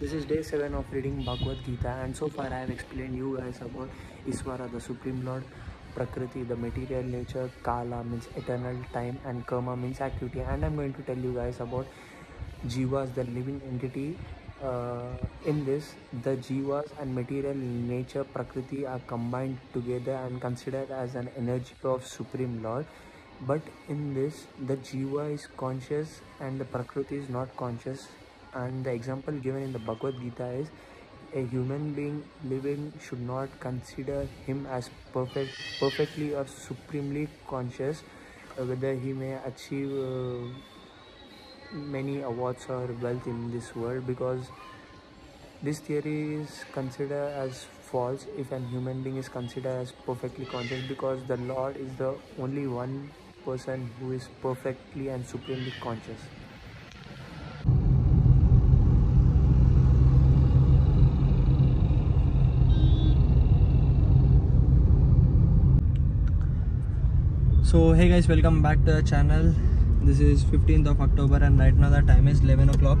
This is day 7 of reading Bhagavad Gita, and so far I have explained you guys about Iswara, the Supreme Lord, Prakriti, the material nature, Kala means eternal time, and Karma means activity. And I'm going to tell you guys about Jivas, the living entity. Uh, in this, the Jivas and material nature, Prakriti, are combined together and considered as an energy of Supreme Lord. But in this, the Jiva is conscious and the Prakriti is not conscious and the example given in the Bhagavad Gita is a human being living should not consider him as perfect perfectly or supremely conscious uh, whether he may achieve uh, many awards or wealth in this world because this theory is considered as false if an human being is considered as perfectly conscious because the lord is the only one person who is perfectly and supremely conscious so hey guys welcome back to the channel. This is 15th of october and right now the time is 11 o'clock.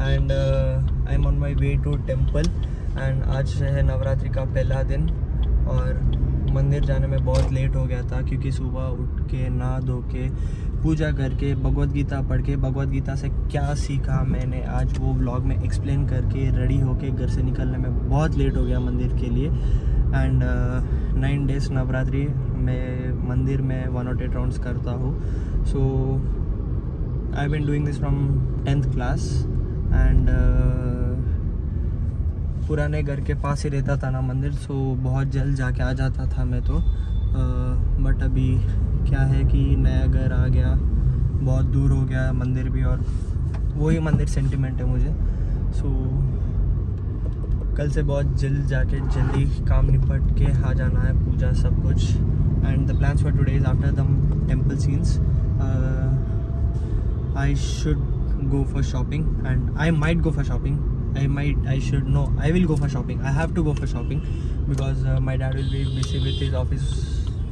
And uh, i'm on my way to temple. And आज है नवरात्रि का पहला दिन। और मंदिर जाने में बहुत लेट हो गया था क्योंकि सुबह उठ के नहा धो के पूजा करके भगवत गीता पढ़ के भगवत गीता से क्या सीखा मैंने आज वो व्लॉग में एक्सप्लेन करके रेडी होके घर से निकलने में बहुत लेट हो गया मंदिर के लिए। एंड नाइन डेज़ नवरात्रि मैं मंदिर में वन नॉट एट राउंड्स करता हूँ। So I been doing this from tenth class and पुराने घर के पास ही रहता था ना मंदिर सो बहुत जल्द जाके आ जाता था मैं तो। बट अभी क्या है कि नया घर आ गया, बहुत दूर हो गया मंदिर भी और वही मंदिर सेंटिमेंट है मुझे। सो कल से बहुत जल्द जाके जल्दी काम निपट के आ जाना है, पूजा सब कुछ। And the plans for today is after the temple scenes I should go for shopping and I might go for shopping I might I should know I will go for shopping I have to go for shopping because uh, my dad will be busy with his office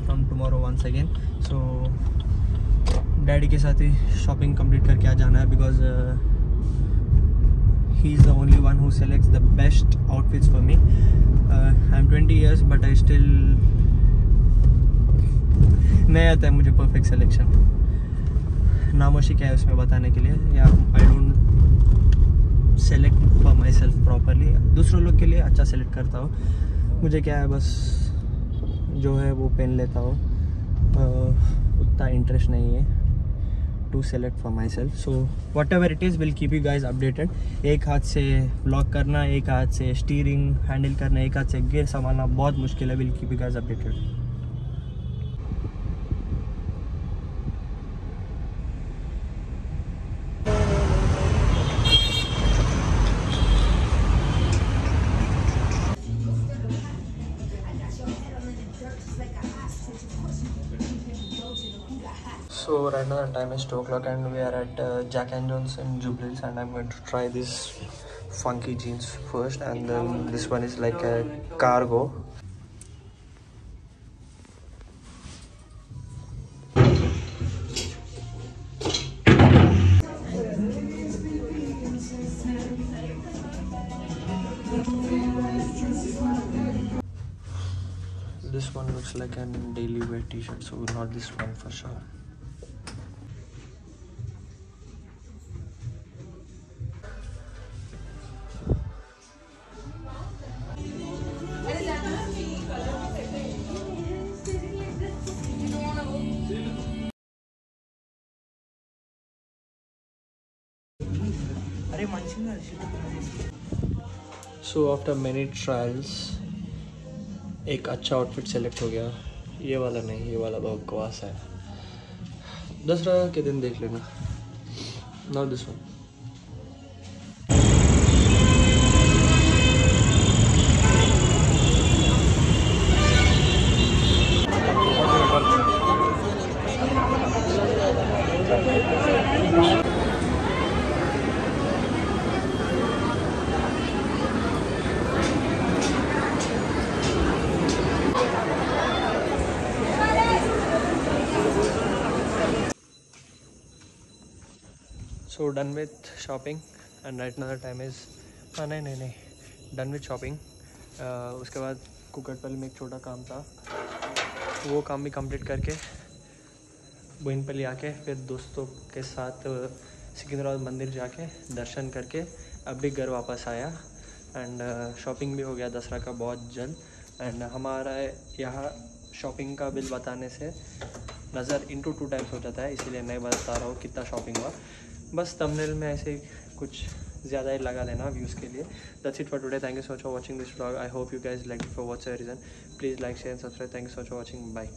from tomorrow once again so daddy के साथ ही shopping complete करके आ जाना है because he is the only one who selects the best outfits for me I am twenty years but I still नहीं आता है मुझे परफेक्ट सिलेक्शन नामोशी क्या है उसमें बताने के लिए? या I don't select for myself properly दूसरों लोग के लिए अच्छा सेलेक्ट करता हूँ। मुझे क्या है, बस जो है वो पेन लेता हूँ। उतना इंटरेस्ट नहीं है to select for myself so whatever it is will keep you guys updated एक हाथ से ब्लॉक करना, एक हाथ से स्टीयरिंग हैंडल करना, एक हाथ से गियर संभालना बहुत मुश्किल है। Will keep you guys updated So right now the time is 2 o'clock and we are at uh, Jack and Jones in Jubilees and I'm going to try this funky jeans first and then this one is like a cargo. This one looks like a daily wear t-shirt so not this one for sure. So after many trials एक अच्छा outfit select हो गया। ये वाला नहीं, ये वाला बहुत बकवास है। दसरा के दिन देख लेना। Not this one done with shopping, and right now the time is हाँ नहीं नहीं नहीं डन विथ शॉपिंग उसके बाद कुकटपल्ली में एक छोटा काम था। वो काम भी कंप्लीट करके बोइनपल्ली आके, फिर दोस्तों के साथ सिकंदराबाद मंदिर जाके, दर्शन करके, अब भी घर वापस आया। एंड शॉपिंग भी हो गया दसरा का बहुत जल्द। एंड हमारा यहाँ शॉपिंग का बिल बताने से नज़र इंटू टू टाइम्स हो जाता है, इसीलिए नहीं बता रहा हूँ कितना शॉपिंग हुआ। बस तमनेल में ऐसे कुछ ज़्यादा ही लगा लेना व्यूज़ के लिए। That's it for today thank you so much for watching this blog I hope you guys like for what's reason please like share and subscribe thank you so much for watching bye